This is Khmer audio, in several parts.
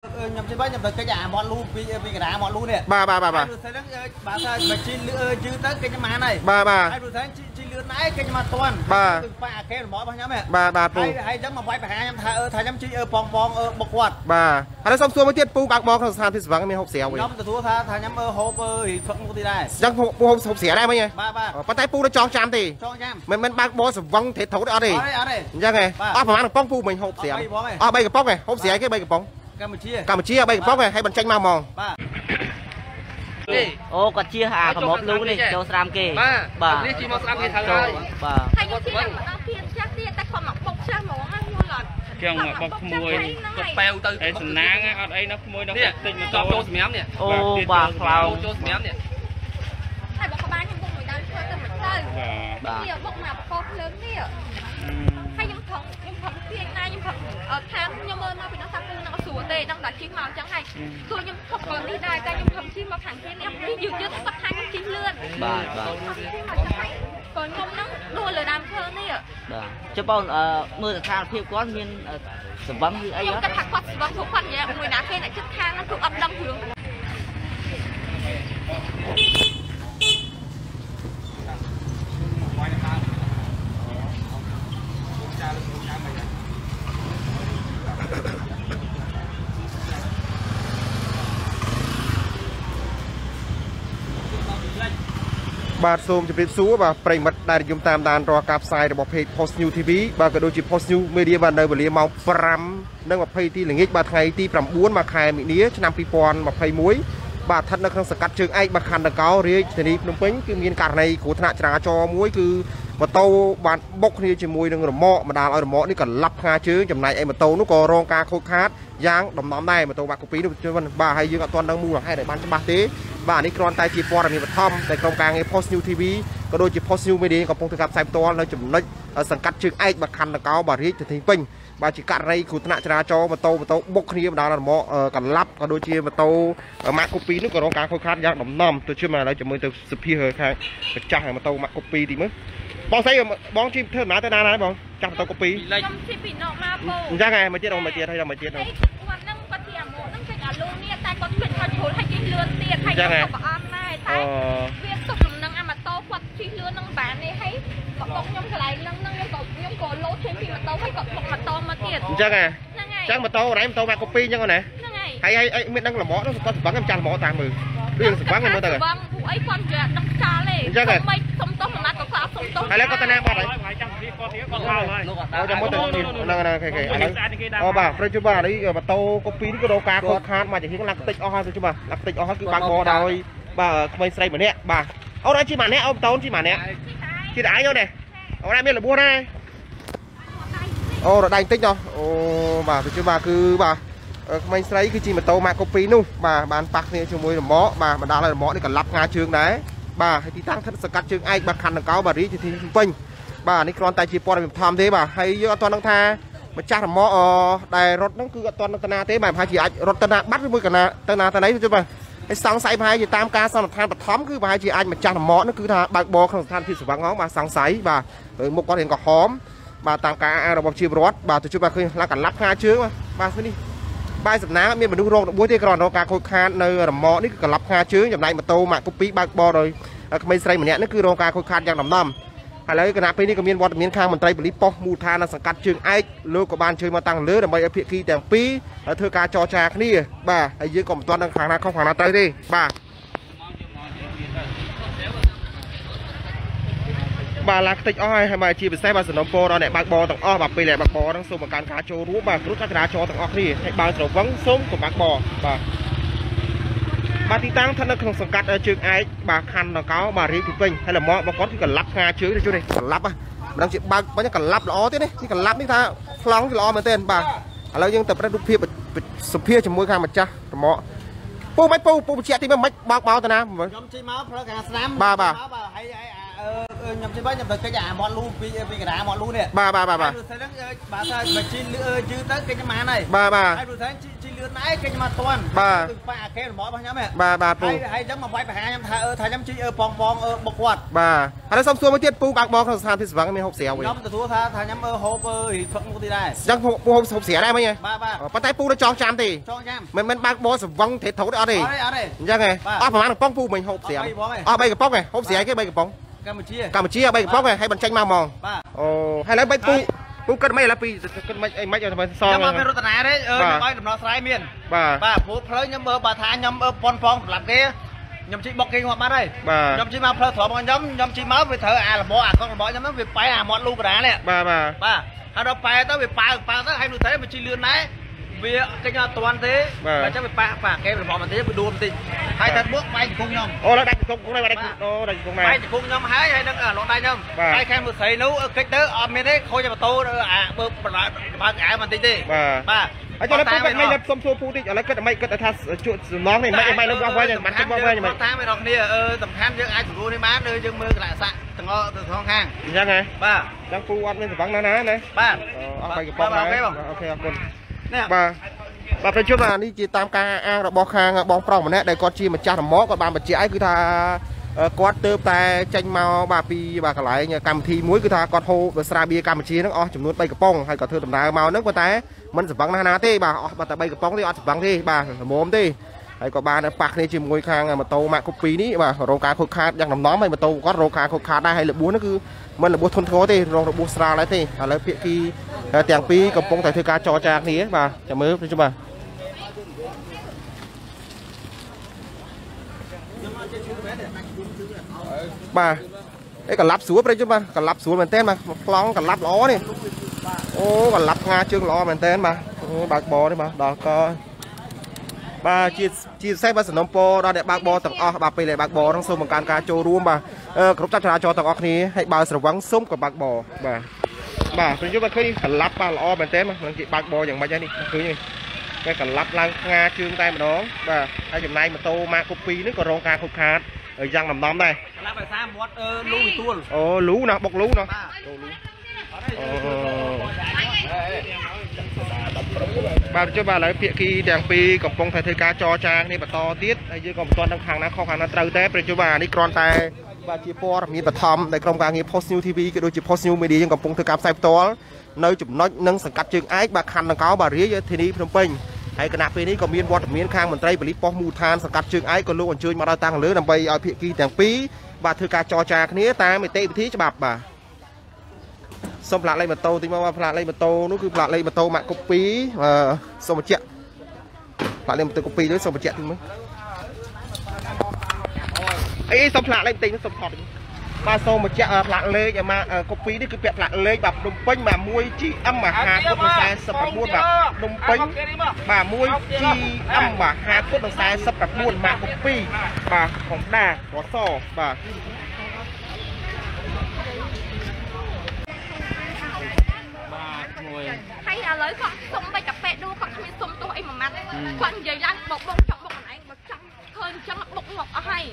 ខ្ញុំជិះវិញខ្ញុំទៅកិច្ចអាមាត់លូពីពីកណ្ដាលមាត់លូនេះបាទបាទបាទបាទហើយព្រោះតែហ្នឹងបើថាបើជីលឺយឺទៅកិច្ចខ្ញុំបានហើយបាទបាទហើយព្រោះតែជីជីលឿនណាស់កិច្ចខ្ញុំអត់ទាន់បាទគឺប៉ាអាកេរបស់របស់ខ្ញុំហ៎បាទបាទពូហើយហើយអញ្ចឹងមកវាយបហាខ្ញុំថាអឺថាខ្ញុំជីអឺប៉ងប៉ងអឺបុកគាត់បាទហើយសូមសួរមួយទៀតពូបើកបរក្នុងស្ថានភាពស្វឹងមានហូបស្រាវវិញខ្ញុំទទួលថាថាខ្ញុំអឺហូបអឺរីហ្វឹកមុខទីដែរអញ្ចឹងពូពូហូបហូបស្រាដែរមិញហ៎បាទបាទប៉ុន្តែពូនៅចងចាំទេចងចាំមិនមិនបើកបរស្វឹងត្រេតត្រូវទេអត់ទេអត់ទេអត់ទេអញ្ចឹងហ៎បាទអស់ប្រហែលកំប៉ុងពូមិញហូបស្រាអស់បីកំប៉ុងឯងអស់3កំប៉ុងហ៎ហូបស្រាគេ3កំប៉ុង កម្ពុជាកម្ពុជា3កំប៉ុងហ៎ហើយបញ្ចេញមកហ្មងបាទនេះអូគាត់ជិះអាកមប់លូនេះចូលស្រាមគេបាទបាទនេះជិះមកស្ដាប់គេត្រូវចូលហើយបាទហើយខ្ញុំជិះតែម្ដងទៀតចាស់ទៀតតែគាត់មកបុកចាស់ហ្មងហ្នឹងមួយឡត់ចឹងមកបុកក្មួយគាត់ប៉ែវទៅអេសំណាងអត់អីណាក្មួយដល់នេះតិចមកចតប់ចូលសម្រាប់នេះអូបាទខ្លោចូលចូលសម្រាប់នេះហើយបើក្បាលខ្ញុំបុកមួយដើមធ្វើទៅមិនទៅបាទ នេះបុកមកបកោភ្លើងនេះហើយខ្ញុំខំខ្ញុំខំទាញណាខ្ញុំខំអត់ថាខ្ញុំមើលមកពីនោះថាពូនឹងស្រួលទេដឹងតែជិះមកអញ្ចឹងហើយគឺខ្ញុំខំគាត់នេះដែរតែខ្ញុំខំជិះមកខាងគេនេះនេះយឺតយឺតគាត់ថាខ្ញុំជិះលឿនបាទបាទខំជិះមកចឹងហើយក៏ខ្ញុំហ្នឹងដួលលើដើមឈើនេះបាទចុះបងអឺមើលស្ថានភាពគាត់មានអឺសម្បឹងឬអីខ្ញុំអត់គិតថាគាត់ស្វឹងពួកគាត់និយាយមួយណាគេអ្នកជិតខាងហ្នឹងគឺអត់ដឹងរឿង បាទសូមជម្រាបសួរបាទប្រិមិត្តដែលនិយមតាមដានរាល់ការផ្សាយរបស់ page Post New TV បាទក៏ដូចជា Post New Media បាទនៅវេលាម៉ោង5និង20ទីល្ងាចបាទថ្ងៃទី9មកខែមិនិនាឆ្នាំ2021បាទស្ថិតនៅក្នុងសង្កាត់ជើងឯកបាទខណ្ឌដង្កោរាជធានីភ្នំពេញគឺមានករណីគ្រោះថ្នាក់ចរាចរណ៍មួយគឺម៉ូតូបានបុកគ្នាជាមួយនឹងរមាក់ម្ដាលឲ្យរមាក់នេះក៏លាប់ផ្ងាជើងចំណែកឯម៉ូតូនោះក៏រងការខូចខាតយ៉ាងដំណំដែរម៉ូតូបាក់កូពីនោះជឿបាទហើយយើងអត់ទាន់ដឹងមូលហេតុឲ្យបានច្បាស់ទេ បាទនេះគ្រាន់តែជាព័ត៌មានបឋមដែលក្រុមការងារ Post New TV ក៏ដូចជា Post New Media កំពុងធ្វើការផ្សាយផ្ទាល់នៅចំណុចសង្កាត់ជើងឯកបាទខណ្ឌដង្កោបាទរាជធានីពេញបាទជាករណីគ្រោះថ្នាក់ចរាចរណ៍ម៉ូតូម៉ូតូបុកគ្នាម្ដងរមាក់កន្លាប់ក៏ដូចជាម៉ូតូម៉ាក់កូពីនោះក៏រងការខូចខាតយ៉ាងដំណំទៅជឿមកឥឡូវជាមួយទៅសុភាខាងម្ចាស់ម៉ូតូម៉ាក់កូពីទីមើលបងស្អីបងជិះធ្វើដំណើរទៅណាដែរបងចាស់ម៉ូតូកូពីខ្ញុំជិះពីនោះមកពូអញ្ចឹងហ៎មកទៀតអូមកទៀតហើយដល់មកទៀតហើអូយគាត់ហ្នឹងគាត់ជាអាម៉ូហ្នឹងចេញអាលូនេះតែគាត់ពេញមកជ្រុលហើយជិះ លឿនទៀតហើយខ្ញុំក៏ប្រអប់ដែរតែអូវាសុខលំនឹងអាម៉ូតូគាត់ជិះលឿននឹងបាននេះហើយបបកខ្ញុំកន្លែងហ្នឹងហ្នឹងខ្ញុំក៏ខ្ញុំក៏លោតចេញពីម៉ូតូហើយគាត់បុកម៉ូតូមកទៀតអញ្ចឹងហ៎ហ្នឹងហើយអញ្ចឹងម៉ូតូរ៉ៃម៉ូតូម៉ាក់កូពីអញ្ចឹងណាហ្នឹងហើយហើយហើយមានដឹងលម្អនោះគាត់សម្បឹងចាំលម្អតាមមើលរឿងសម្បឹងមើលទៅបងពួកអីគាត់និយាយដឹកចោលទេអញ្ចឹងហ៎មិន ហើយឡើងគាត់ទៅណាបាត់ហើយហើយចាំពីគាត់ទៀតគាត់មកហើយលោកអត់អូចាំមកទៅហ្នឹងហ្នឹងគេគេឥឡូវស្អាតគេដាក់អូបាទប្រិយជួបបាទនេះម៉ូតូកូពីនេះក៏រកការខូចខាតមកជាហៀងឡាក់តិចអស់ហើយប្រិយជួបបាទឡាក់តិចអស់ហើយគឺបើកបរដោយបាទក្មេងស្រីម្នាក់បាទអូនអាចជិះម្នាក់អូនតូនជិះម្នាក់ជិះតែឯងអូននេះអូនអាចមានរបួសដែរអូរដៃបន្តិចណោះអូបាទប្រិយជួបបាទគឺបាទក្មេងស្រីគឺជិះម៉ូតូម៉ាកកូពីនោះបាទបានប៉ះគ្នាជាមួយរមាក់បាទបណ្ដាលឲ្យរមាក់នេះក៏លាប់ងាជើងដែរ បាទហើយទីតាំងស្ថិតសកាត់ជើងឯកបាទខណ្ឌដង្កោបាទរាជធានីភ្នំពេញបាទនេះគ្រាន់តែជាព័ត៌មានបឋមទេបាទហើយយើងអត់ទាន់ដឹងថាម្ចាស់រមាក់អដែលរត់ហ្នឹងគឺអត់ទាន់ដឹងតាណាទេបាទប្រហែលជាអាចរត់ទៅណាបាត់ឬមួយកណាទៅណាទៅណីទៅបាទហើយសង្ស័យប្រហែលជាតាមការសន្និដ្ឋានបឋមគឺប្រហែលជាអាចម្ចាស់រមាក់ហ្នឹងគឺថាបើកបរក្នុងស្ថានភាពស្វឹងហងបាទសង្ស័យបាទហើយមុខគាត់រៀងក្រហមបាទតាមការអានរបស់ជាពលរដ្ឋបាទទៅជួបបាទឃើញឡើងកន្លាប់ខាជើងបាទស្នេះ បាយសំណាងមានមនុស្សរងរបួសទេគ្រាន់តែរកការខូចខាតនៅរមាក់នេះគឺកន្លាប់ខាជើងចំណែកម៉ូតូម៉ាក់កូពីបើកបរដោយក្មេងស្រីម្នាក់នេះគឺរងការខូចខាតយ៉ាងដំណំឥឡូវគណៈពេលនេះក៏មានវត្តមានខាងមន្ត្រីប៉ូលីសប៉ុស្តិ៍មូលដ្ឋាននៅសង្កាត់ជើងឯកលោកក៏បានជួយមកតាំងលើដើម្បីឲ្យភាគីទាំងពីរធ្វើការចរចាគ្នាបាទហើយយើងក៏មិនទាន់ដឹងខាងណាខុសខាងណាត្រូវទេបាទ បាទឡាខ្ទេចអស់ហើយហើយមកជាពិសេសបាទសំណុំពរដល់អ្នកបើកបរទាំងអស់បាទពេលអ្នកបើកបរហ្នឹងសូមបង្កើនការចូលរួមបាទគ្រោះចរាចរណ៍ទាំងអស់គ្នាហើយបើកត្រវឹងសូមកុំបើកបរបាទបាទទីតាំងស្ថិតនៅក្នុងសង្កាត់ជើងឯកបាទខណ្ឌដង្កោបាទរាជពីពេញហើយលំមករបស់គាត់គឺកន្លាប់ផ្ងាជើងទៅជួយនេះកន្លាប់ហ៎មិនដឹងជាបើកបាញ់កន្លាប់ល្អទេនេះនេះកន្លាប់នេះថាខ្លងគឺល្អមែនទែនបាទឥឡូវយើងទៅប្រេះរូបភាពសុភាជាមួយខាងម្ចាស់រមាក់ពូមិនពូពូបញ្ជាក់ទីមិនមិនបើកបោទៅណាមើលខ្ញុំជិះមកផ្លូវខាងស្នាមបាទបាទមកហើយហើយអឺ ខ្ញុំជិះវិញខ្ញុំទៅកិច្ចអាមាត់លូពីពីកណ្ដាលមាត់លូនេះបាទបាទបាទបាទហើយព្រោះតែហ្នឹងបើថាបើជីលឺយឺទៅកិច្ចខ្ញុំបានហើយបាទបាទហើយព្រោះតែជីជីលលឿនណាស់គេមកតាន់បាទប៉ាអាគេរបស់របស់ខ្ញុំហ៎បាទបាទពូហើយហើយចឹងមកវាយបហាខ្ញុំថាអឺថាខ្ញុំជិះអឺបងបងអឺបុកគាត់បាទហើយសុំសួរមួយទៀតពូបាក់បងក្នុងស្ថានភាពស្វឹងមានហូបស្រាវវិញខ្ញុំទទួលថាថាខ្ញុំអឺហូបអឺរីហ្វឹកមកទីដែរអញ្ចឹងពូពូហូបហូបស្រាដែរមិញហ៎បាទបាទប៉ុន្តែពូនៅចងចាំទេចងចាំមិនមិនបាក់បងស្វឹងទេត្រូវទេអត់ទេអត់ទេអត់ទេអញ្ចឹងហ៎បាទអស់ប្រហែលកំប៉ុងពូមិញហូបស្រាអស់បីកំប៉ុងឯងអស់3កំប៉ុងហ៎ហូបស្រាគេ3កំប៉ុង កម្ពុជាកម្ពុជា3កំប៉ុងហ៎ហើយបញ្ចេញមកហ្មងបាទអូហើយឥឡូវបីពូពូគិតមិនឥឡូវពីគិតមិនអីមិនឲ្យតែសងខ្ញុំមកមានរតនាទេអឺបាទខ្ញុំឲ្យដំណោះស្រាយមានបាទបាទព្រោះផ្លូវខ្ញុំមើលបើថាខ្ញុំអឺប៉ុនផងសម្រាប់គេខ្ញុំជិះបុកគេងាប់បាត់ហើយបាទខ្ញុំជិះមកផ្លូវត្រង់របស់ខ្ញុំខ្ញុំជិះមកវាត្រូវអារបអាកង់របស់ខ្ញុំហ្នឹងវាបែកអាមាត់លូកដានេះបាទបាទបាទហើយដល់ប៉ែទៅវាប៉ាប៉ាទៅហើយនោះទៅវាជិះលឿនដែរ វាគេខ្ញុំអត់ទាន់ទេអញ្ចឹងវាប៉ាប៉ាគេរបស់បន្តិចវាដួលបន្តិចហើយតែមកបែកជង្គង់ខ្ញុំអូឡើយដាច់គង្គហ្នឹងដាច់អូដាច់គង្គណាបែកជង្គង់ខ្ញុំហើយហើយនឹងលោកដៃខ្ញុំបាទហើយខែមួយស្រីនោះកិច្ចទៅអត់មានទេខូចតែម៉ូតូអាបើបើបើកអាវបន្តិចទេបាទបាទហើយចុះឥឡូវពូគិតមិនសុំសួរពូតិចឥឡូវគិតតែមិនគិតថាជួសំឡងនេះមិនមិនលើកអស់វិញមិនគិតមកវិញមិនតាមឯនោះគ្នាអឺសំខាន់យើងអាចស្រួលនេះបានឬយើងមើលកលៈស័កទាំងអស់ទៅក្នុងខាងអញ្ចឹងហ៎បាទអញ្ចឹងពូអត់មានសង្វឹងណាស់ណាណាបាទអស់បីកំប៉ុងបាទដែរអូខេបងអូខេអរគុណនេះ បាទបាទប្រជុំអានេះជាតាមការអាងរបស់ខាងបងប្រុសម្នាក់ដែលគាត់ជាម្ចាស់រមោគាត់បានបញ្ជាក់ឲ្យគឺថាអឺគាត់ទៅតែចេញមកបាទពីបាទកន្លែងកម្មវិធីមួយគឺថាគាត់ហូបស្រាបៀរកម្ពុជាហ្នឹងអស់ចំនួន3កំប៉ុងហើយគាត់ធ្វើដំណើរមកហ្នឹងប៉ុន្តែមិនសង្វឹងណាស់ណាទេបាទអស់បាទតែ3កំប៉ុងទេអត់សង្វឹងទេបាទល្មមទេ ហើយក៏បានប៉ះគ្នាជាមួយខាងម៉ូតូម៉ាក់កូពីនេះបាទរោងការខូចខាតយ៉ាងដំណំហើយម៉ូតូគាត់រោងការខូចខាតដែរហើយរបួសហ្នឹងគឺមិនរបួសធន់ធ្ងរទេរងរបួសស្រាលដែរទេឥឡូវភាគីទាំងពីរកំពុងតែធ្វើការចរចាគ្នាបាទចាំមើលប្រជុំបាទបាទអេកន្លាប់ស្រួលប្រជុំបាទកន្លាប់ស្រួលមែនតើបាទប្លង់កន្លាប់ល្អនេះអូកន្លាប់ស្ងាជើងល្អមែនតើបាទអូបើកបរនេះបាទដល់ក បាទជាជាពិសេសបាទសំណុំពរដល់អ្នកបើកបរទាំងអស់បាទពេលដែលបើកបរហ្នឹងសូមបង្កើនការចូលរួមបាទអឺគ្រប់ចាប់ចរាចរណ៍ទាំងអស់គ្នាហើយបើស្រវឹងសូមក៏បើកបរបាទបាទប្រជុំបាទឃើញកន្លាប់បាទល្អមែនតើបាទគេបើកបរយ៉ាងម៉េចហើយនេះឃើញនេះគេកន្លាប់ឡើងស្ងាជើងតែម្ដងបាទហើយចំណាយម៉ូតូម៉ាកកូពីនេះក៏រងការខុសខាតយ៉ាងដំណំដែរកន្លះដោយសារមាត់អឺលូវិទួលអូលូណាបុកលូណាបាទអូលូអត់ទេអូ បាទចុះបាទឥឡូវភាគីទាំងពីរកំពុងតែធ្វើការចរចាគ្នាបន្តទៀតហើយយើងក៏មិនទាន់ដឹងខាងណាខុសខាងណាត្រូវទេប្រជុំបាទនេះគ្រាន់តែបាទជាព័ត៌មានបឋមដែលក្រុមការងារ Post New TV ក៏ដូចជា Post New Media យើងកំពុងធ្វើការផ្សាយផ្ទាល់នៅចំណុចនិងសង្កាត់ជើងឯកបាទខណ្ឌដង្កោបាទរាជធានីភ្នំពេញហើយគណៈពេលនេះក៏មានវត្តមានខាងមន្ត្រីប៉ូលីសប៉ុស្តិ៍មូលដ្ឋានសង្កាត់ជើងឯកក៏លោកអញ្ជើញមកដល់តាំងលើដើម្បីឲ្យភាគីទាំងពីរបាទធ្វើការចរចាគ្នាតាមនីតិវិធីច្បាប់បាទ សុំផ្លាកលេខម៉ូតូតិចមកបាទផ្លាកលេខម៉ូតូនោះគឺផ្លាកលេខម៉ូតូម៉ាក់កូពីអឺសុំបញ្ជាក់ផ្លាកលេខម៉ូតូកូពីនោះសុំបញ្ជាក់តិចមើលអីសុំផ្លាកលេខតិចនោះសុំថតតិចបាទសូមបញ្ជាក់អឺផ្លាកលេខម៉ាកូពីនេះគឺពាក់ផ្លាកលេខបាទភ្នំពេញបាទ 1GM បាទ50គុត49បាទភ្នំពេញបាទ 1GM បាទ50គុត49ម៉ាកកូពីបាទហុងដារសបាទ បាទ មួយហើយឥឡូវគាត់សុំបីកាពេដួគាត់គ្មានសុំទោះអីមួយម៉ាត់គាត់និយាយឡើងបោកបងចង់បុកខ្លួនឯងបើចង់ឃើញអញ្ចឹងបុកងាប់អស់ហើយ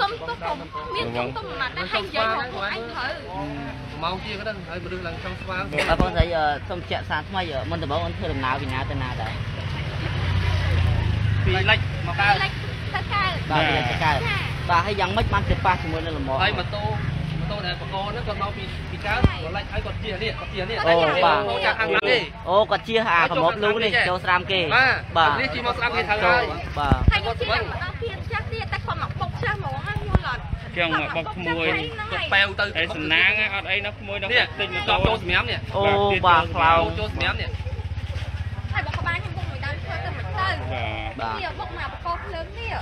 សុំទោះក៏មានសុំទោះមួយម៉ាត់ដែរហើយនិយាយមកខ្លួនឯងត្រូវម៉ោងជាងហ្នឹងហើយមនុស្សឡើងចង់ស្វាងបាទបងស្រីអឺសូមចាក់សារថ្មីអឺមុនដំបូងអូនធ្វើដំណើរពីណាទៅណាដែរពីលិចមកកើតលេខទៅកើតបាទពីទៅកើតបាទហើយយ៉ាងម៉េចបានទៅប៉ះជាមួយនឹងលំមហើយម៉ូតូ ម៉ូតូដែលបកហ្នឹងគាត់មកពីពីកើតគាត់លិចហើយគាត់ជិះនេះគាត់ជិះនេះអូបាទចាខាងណាទេអូគាត់ជិះអាប្រមប់លូនេះចូលស្រាមគេបាទនេះជិះមកស្ដាប់គេត្រូវហើយបាទហើយខ្ញុំជិះដល់ម្ដងទៀតចាស់ទៀតតែគាត់មកបុកចាស់ហ្មងណាយល់អត់ជាងបុកក្មួយគាត់ប៉ែវទៅហើយសំណាងអត់អីណាក្មួយដល់នេះទិញម៉ូតតូបចូលសម្រាប់នេះអូបាទខ្លោងចូលសម្រាប់នេះហើយបុកក្បាលខ្ញុំបុកមួយដើមធ្វើទៅមិនទៅបាទបាទនេះបុកមកបកកភ្លើងនេះ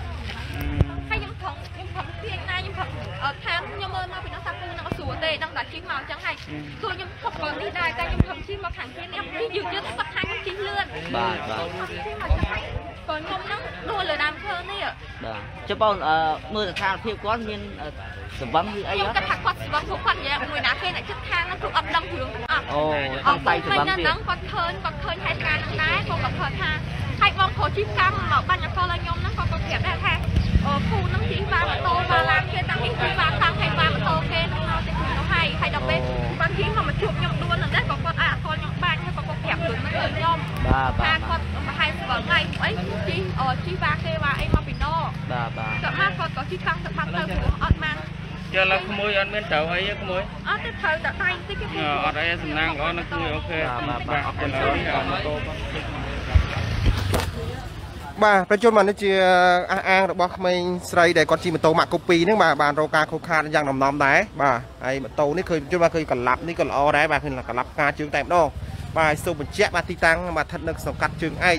ហើយខ្ញុំខំខ្ញុំខំ ទាញណាខ្ញុំខំអត់ថាខ្ញុំមើលមកពីនោះថាពូនឹងអត់ស្រួលទេដឹងតែជិះមកអញ្ចឹងហើយគឺខ្ញុំខំគាត់នេះដែរតែខ្ញុំខំជិះមកខាងទៀតនេះយឺតយឺតសឹកខាងខ្ញុំជិះលឿនបាទបាទខំជិះមកអញ្ចឹងហើយកូនខ្ញុំហ្នឹងដួលលើដើមឈើនេះបាទចុះបងអឺមើលស្ថានភាពគាត់មានអឺសង្វឹងឬអីខ្ញុំអត់គិតថាគាត់ស្វឹងពួកគាត់និយាយមួយណាគេអ្នកចិត្តខាងហ្នឹងគឺអត់ដឹងរឿងទាំងអស់អូអសត់ង្ស័យសង្វឹងមិនទៀតហ្នឹងគាត់ឃើញគាត់ឃើញហេតុការណ៍ហ្នឹងដែរគាត់ក៏គាត់ថាហើយបងគ្រូជីវកម្មមកបាញ់អកលឲ្យខ្ញុំហ្នឹងគាត់ក៏ប្រាប់ដែរថា អូគ្រូហ្នឹងជីវ៉ាម៉ូតូវ៉ាឡានគេតាំងពីជីវ៉ាតាំងហើយវ៉ាម៉ូតូគេហ្នឹងមកតែគ្រូនោះហើយហើយដល់ពេលគាត់ជីមកមកជួបខ្ញុំដួលហ្នឹងដែរក៏គាត់អាអកលខ្ញុំបាញ់ហើយក៏គាត់ប្រាប់រឿងហ្នឹងទៅខ្ញុំបាទបាថាទគាត់ប្រហែលស្វឹងថ្ងៃអីជីអជីវ៉ាគេវ៉ាអីមកពីណបាទបាទគាត់មកគាត់ក៏ជីកង់ទៅបាត់ទៅព្រោះអត់បានចេះឡើក្មួយអត់មានត្រូវអីទេក្មួយអត់ទៅត្រូវតែដៃតិចគេអឺអត់អីសំណាងល្អណាស់ក្មួយអូខេបាទបាទអរគុណច្រើនអរគុណ បាទប្រជុំមកនេះជាអះអាងរបស់ក្មេងស្រីដែលគាត់ជិះម៉ូតូម៉ាក់កូពីហ្នឹងបាទបានរកការខុសខាតយ៉ាងដំណំដែរបាទហើយម៉ូតូនេះឃើញជុំមកឃើញកន្លាប់នេះក៏ល្អដែរបាទឃើញកន្លាប់ការជើងតែម្ដងបាទហើយសូមបញ្ជាក់បាទទីតាំងបាទស្ថិតនៅសង្កាត់ជើងឯក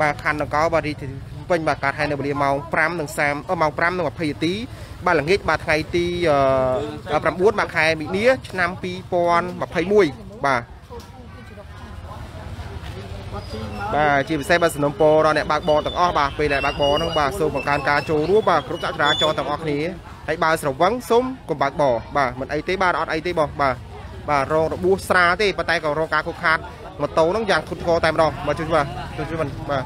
បាទខណ្ឌនគរបាទរាជធានីភ្នំពេញបាទកើតហើយនៅវេលាម៉ោង5និង30អឺម៉ោង5និង20នាទីបាទល្ងាចបាទថ្ងៃទីអឺ9បាទខែមីនាឆ្នាំ2021បាទ បាទជាពិសេសបាទសំណុំពរដល់អ្នកបើកបរទាំងអស់បាទពេលដែលបើកបរហ្នឹងបាទសូមបង្កើនការចូលរួមបាទគ្រប់ចរាចរណ៍ទាំងអស់គ្នាហើយបើស្រវឹងសូមកុំបើកបរបាទមិនអីទេបាទអត់អីទេបងបាទបាទរងរបួសស្រាលទេប៉ុន្តែក៏រងការខុសខាតម៉ូតូហ្នឹងយ៉ាងធ្ងន់ធ្ងរតែម្ដងបាទជួយបាទជួយជួយបាទ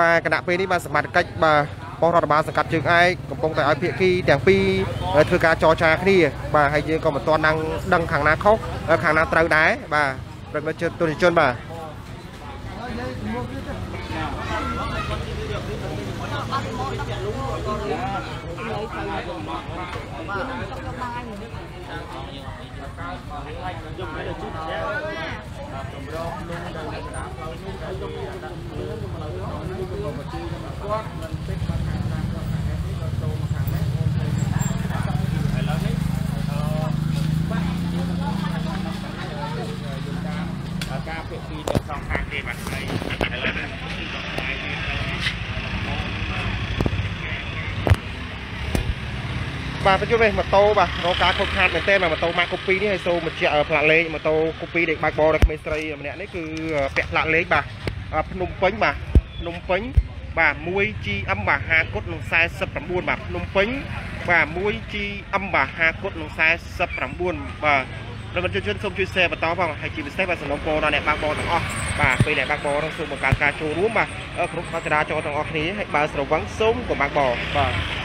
បាទគណៈពេលនេះបាទសមត្ថកិច្ចបាទបងរដ្ឋបាលសង្កាត់ជើងឯកកំពុងតែឲ្យភាគីទាំងពីរធ្វើការចរចាគ្នាបាទហើយយើងក៏មិនទាន់ដឹងដឹងខាងណាខុសខាងណាត្រូវដែរបាទប្រិយមិត្តជនទុនជនបាទ ការភាគីទាំងសងខាងទេបាទហើយឥឡូវនេះ បាទបញ្ជូននេះម៉ូតូបាទរកការខុសខាតមែនទែនបាទម៉ូតូម៉ាកកូពីនេះហើយសូមបញ្ជាក់ផ្លាកលេខម៉ូតូកូពីដែលបើកបរដល់ក្មេងស្រីម្នាក់នេះគឺពាក់ផ្លាកលេខបាទភ្នំពេញបាទភ្នំពេញបាទ 1GM បាទ50គុតនឹង49បាទភ្នំពេញបាទ 1GM បាទ50គុតនឹង49បាទប្រតិជនសូមជួយ share បន្តផងហើយជាពិសេសបាទសំណុំពរដល់អ្នកបើកបរទាំងអស់បាទពេលដែលបើកបរនឹងសូមបង្កើនការចូលរួមបាទគ្រប់កចរាចរណ៍ទាំងអស់គ្នាហើយបើស្រវឹងសូមកុំបើកបរបាទ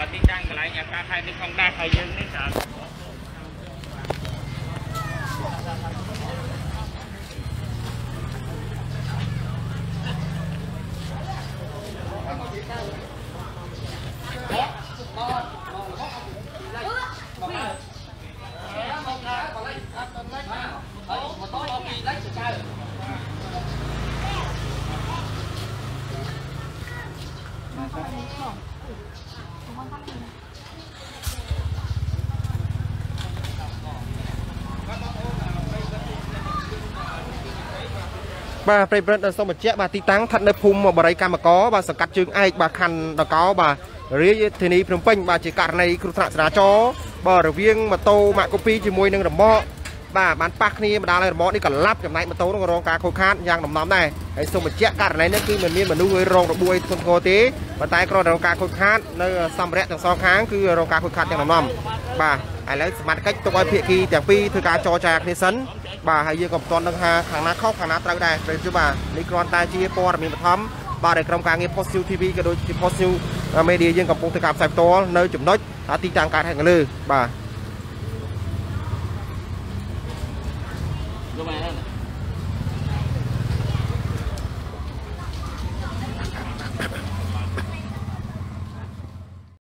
អត់ទីតាំងកន្លែងអាការខែនេះផងដែរហើយយើងនេះច្រើនបាទ ប្រិយប្រិតសូមបញ្ជាក់បាទទីតាំងស្ថិតនៅភូមិបរិយកម្មកបាទសង្កាត់ជើងឯកបាទខណ្ឌនគរបាទរាជធានីភ្នំពេញបាទជាករណីគ្រោះថ្នាក់ចរាចរណ៍បាទរវាងម៉ូតូម៉ាកកូពីជាមួយនឹងរមាក់បាទបានប៉ះគ្នាបណ្ដាលឲ្យរមាក់នេះកន្លាប់ចំណែកម៉ូតូនោះក៏រងការខូចខាតយ៉ាងដំណំដែរហើយសូមបញ្ជាក់ករណីនេះគឺមិនមានមនុស្សឲ្យរងរបួសធ្ងន់ធ្ងរទេប៉ុន្តែគ្រាន់តែរងការខូចខាតនៅសម្ភារៈទាំងសងខាងគឺរងការខូចខាតយ៉ាងដំណំបាទឥឡូវសមត្ថកិច្ចទុកឲ្យភាគីទាំងពីរធ្វើការចរចាគ្នាសិន បាទហើយយើងក៏មិនទាន់ដឹងថាខាងណាខុសខាងណាត្រូវដែរព្រោះជួបាទនេះគ្រាន់តែជាព័ត៌មានបឋមបាទដែលក្រុមការងារ Post News TV ក៏ដូចជា Post News Media យើងកំពុងធ្វើការផ្សាយផ្ទាល់នៅចំណុចទីតាំងកើតហេតុខាងលើបាទយកមកហ្នឹង